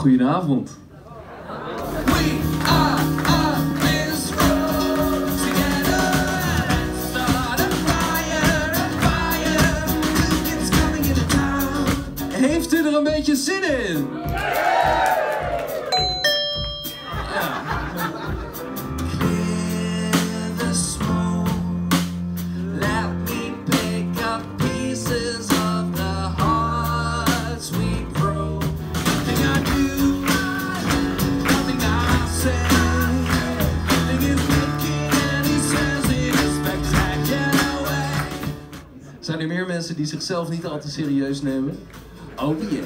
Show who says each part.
Speaker 1: Goedenavond. Heeft u er een beetje zin in? Zijn er meer mensen die zichzelf niet al te serieus nemen? Oh yeah.